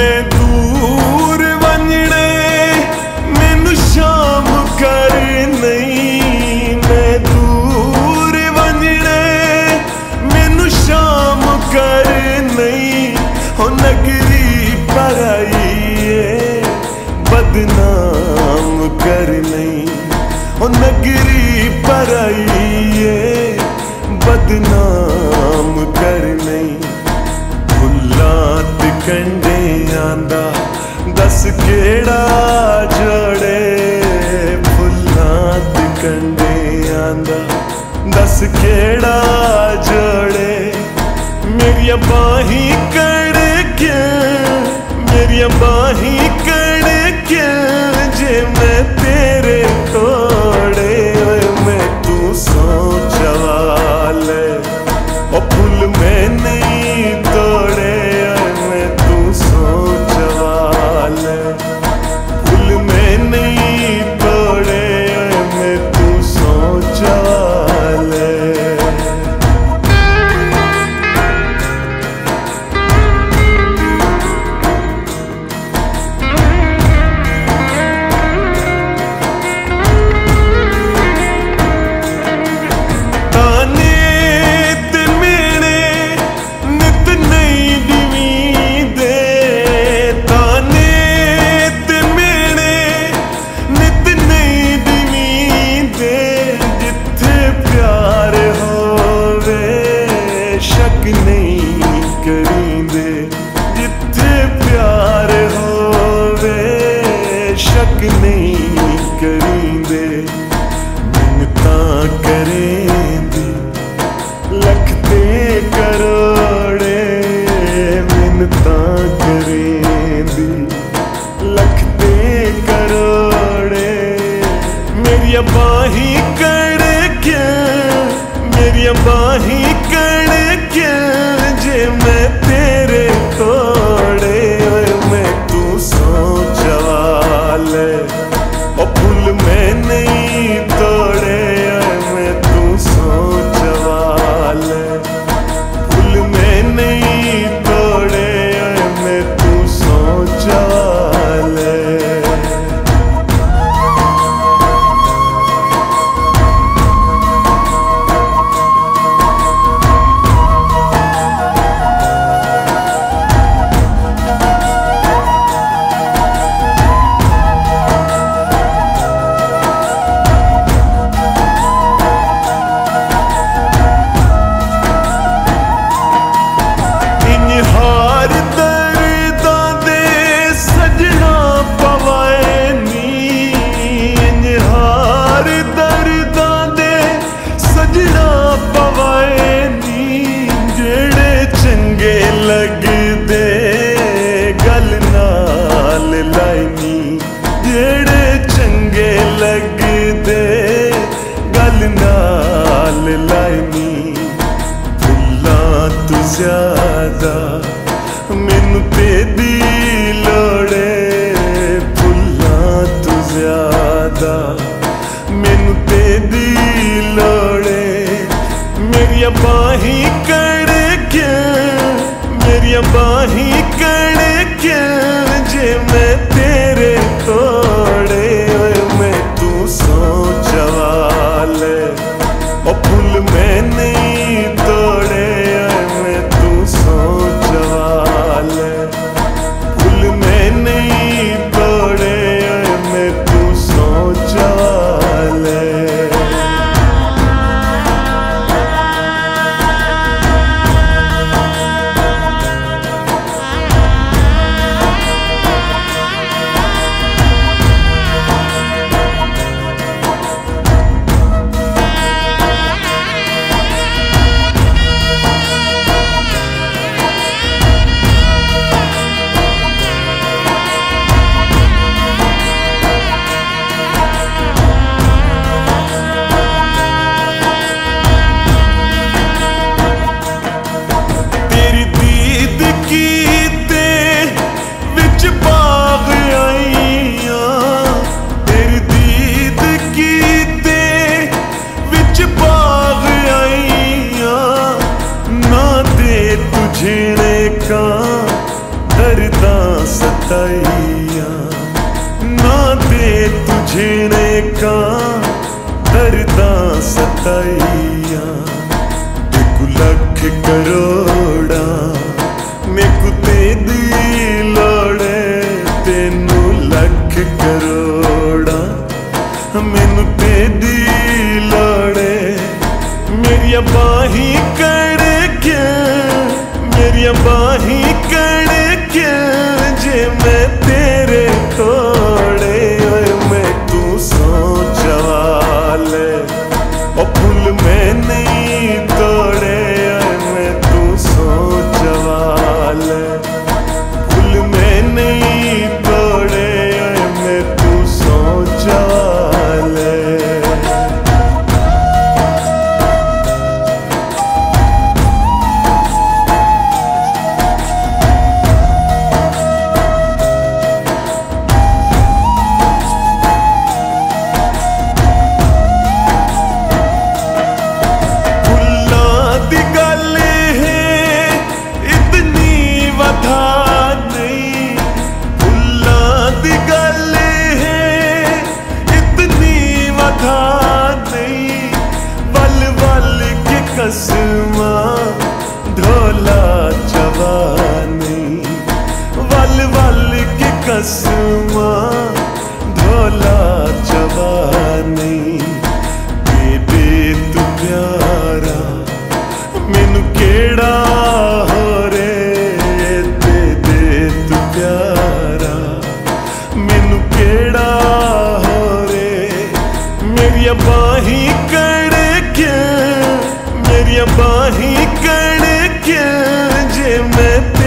moment ये बाही तू ज़्यादा मैनू तेरी लड़े, भुला तू ज़्यादा। मैनू तेरी लड़े मेरिया बाही कड़े क्या मेरिया बाही कड़े क्या जे मैं तैया नाते तुझे ने का दर्दा सतैया एक लख करोड़ा मैं कुते दी तेनू लख करोड़ा। मैनू ते दी मेरिया बाही कर के मेरिया बा नसमा ढोला जवानी। वल वल की कसमा ढोला जवानी। बेबे तू प्यारा, मैनू केड़ा हो रे? दे तू प्यारा, मैनू केड़ा हो रे? मेरी बाही कर के बाही कण के जे मैं